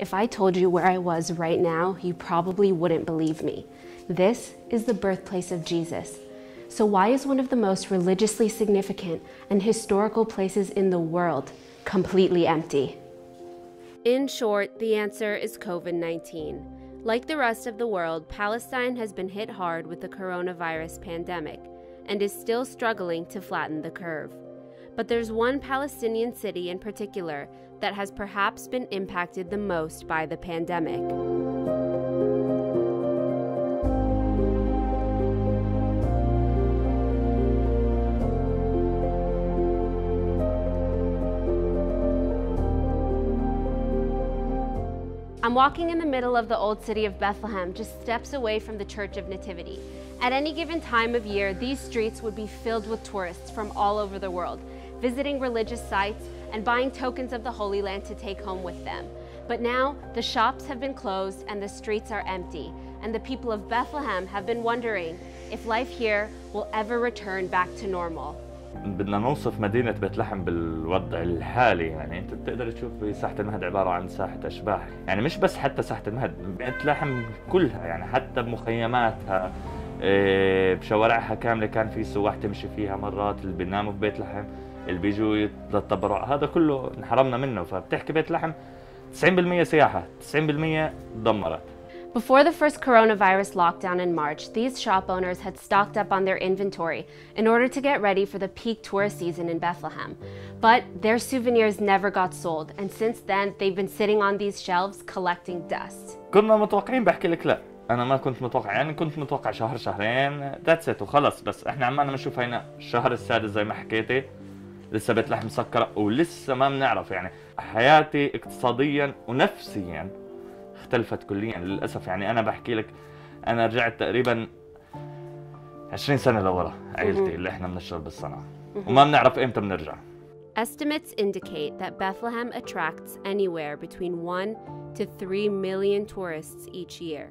If I told you where I was right now, you probably wouldn't believe me. This is the birthplace of Jesus. So, why is one of the most religiously significant and historical places in the world completely empty? In short, the answer is COVID 19. Like the rest of the world, Palestine has been hit hard with the coronavirus pandemic and is still struggling to flatten the curve. But there's one Palestinian city in particular that has perhaps been impacted the most by the pandemic. I'm walking in the middle of the old city of Bethlehem, just steps away from the Church of Nativity. At any given time of year, these streets would be filled with tourists from all over the world, visiting religious sites and buying tokens of the Holy Land to take home with them. But now, the shops have been closed and the streets are empty, and the people of Bethlehem have been wondering if life here will ever return back to normal. بدنا نوصف مدينة بيت لحم بالوضع الحالي يعني انت بتقدر تشوف ساحة المهد عبارة عن ساحة اشباح يعني مش بس حتى ساحة المهد بيت لحم كلها يعني حتى بمخيماتها إيه، بشوارعها كاملة كان في سواح تمشي فيها مرات اللي بيناموا ببيت لحم اللي بيجوا للتبرع هذا كله انحرمنا منه فبتحكي بيت لحم 90% سياحة 90% دمرت Before the first coronavirus lockdown in March, these shop owners had stocked up on their inventory in order to get ready for the peak tourist season in Bethlehem. But their souvenirs never got sold, and since then, they've been sitting on these shelves collecting dust. كنا متوقعين بحكي لك لا أنا ما كنت متوقع يعني كنت متوقع شهر شهرين ذاتس ات وخلص بس إحنا عمالنا بنشوف هينا الشهر السادس زي ما حكيتي لسه بيت لحم مسكره ولسه ما بنعرف يعني حياتي اقتصاديا ونفسيا اختلفت كليا للاسف يعني أنا بحكي لك أنا رجعت تقريبا 20 سنه لورا عيلتي اللي إحنا بنشتغل بالصنعه وما بنعرف إمتى بنرجع Estimates indicate that Bethlehem attracts anywhere between 1 to 3 million tourists each year,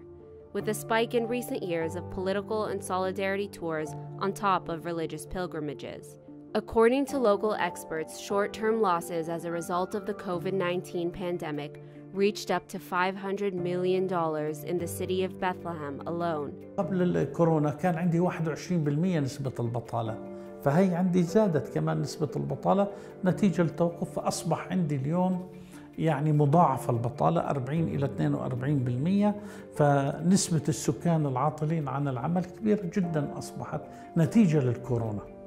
with a spike in recent years of political and solidarity tours on top of religious pilgrimages. According to local experts, short term losses as a result of the COVID 19 pandemic reached up to $500 million in the city of Bethlehem alone. قبل الكورونا كان عندي 21% نسبة البطالة. فهي عندي زادت كمان نسبة البطالة نتيجة للتوقف فأصبح عندي اليوم يعني مضاعفة البطالة 40 إلى 42% فنسبة السكان العاطلين عن العمل كبيرة جدا أصبحت نتيجة للكورونا.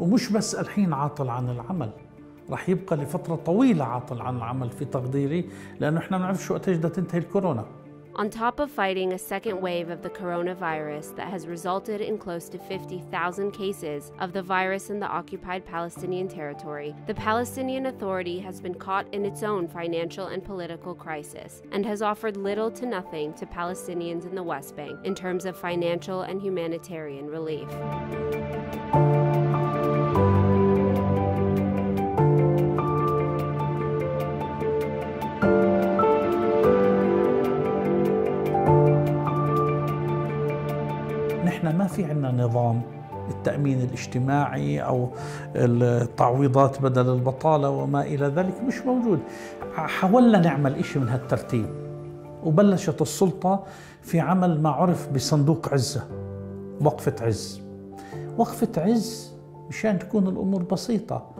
ومش بس الحين عاطل عن العمل راح يبقى لفترة طويلة عاطل عن العمل في تقديري لأنه إحنا ما شو وقت بدها تنتهي الكورونا On top of fighting a second wave of the coronavirus that has resulted in close to 50,000 cases of the virus in the occupied Palestinian territory, the Palestinian Authority has been caught in its own financial and political crisis and has offered little to nothing to Palestinians in the West Bank in terms of financial and humanitarian relief. في عندنا نظام التأمين الاجتماعي أو التعويضات بدل البطالة وما إلى ذلك؟ مش موجود. حاولنا نعمل إشي من هالترتيب. وبلشت السلطة في عمل ما عرف بصندوق عزة وقفة عز. وقفة عز مشان تكون الأمور بسيطة.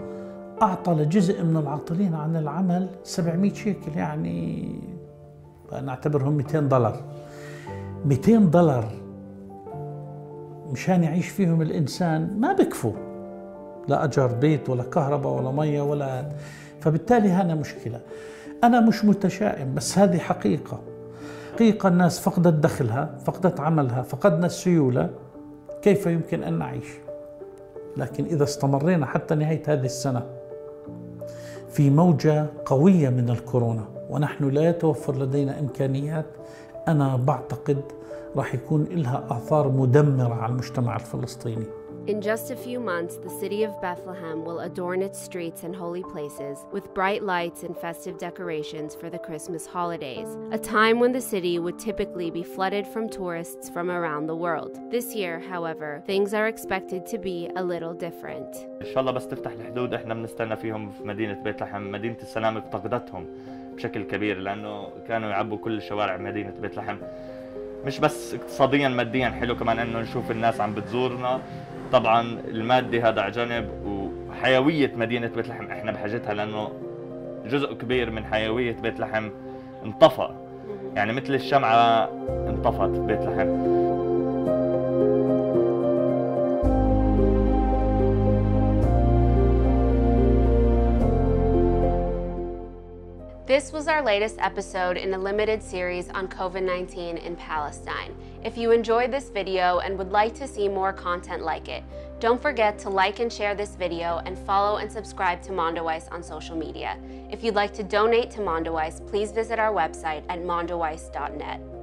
أعطى لجزء من العاطلين عن العمل 700 شيكل يعني نعتبرهم 200 دولار. 200 دولار مشان يعيش فيهم الإنسان ما بكفوا لا أجر بيت ولا كهرباء ولا مية ولا فبالتالي هنا مشكلة. أنا مش متشائم بس هذه حقيقة. حقيقة الناس فقدت دخلها فقدت عملها فقدنا السيولة. كيف يمكن أن نعيش؟ لكن إذا استمرينا حتى نهاية هذه السنة في موجة قوية من الكورونا ونحن لا يتوفر لدينا إمكانيات أنا بعتقد راح يكون لها آثار مدمرة على المجتمع الفلسطيني In just a few months, the city of Bethlehem will adorn its streets and holy places with bright lights and festive decorations for the Christmas holidays, a time when the city would typically be flooded from tourists from around the world. This year, however, things are expected to be a little different. ان شاء الله بس تفتح الحدود إحنا بنستنى فيهم في مدينه بيت لحم مدينه السلام افتقدتهم بشكل كبير لأنه كانوا يعبوا كل شوارع مدينه بيت لحم مش بس اقتصاديا ماديا حلو كمان إنه نشوف الناس عم بتزورنا. طبعا المادي هذا على جنب وحيوية مدينة بيت لحم. إحنا بحاجتها لأنه جزء كبير من حيوية بيت لحم انطفى. يعني مثل الشمعة انطفت ببيت لحم. This was our latest episode in a limited series on COVID 19 in Palestine. If you enjoyed this video and would like to see more content like it, don't forget to like and share this video and follow and subscribe to Mondoweiss on social media. If you'd like to donate to Mondoweiss, please visit our website at mondoweiss.net.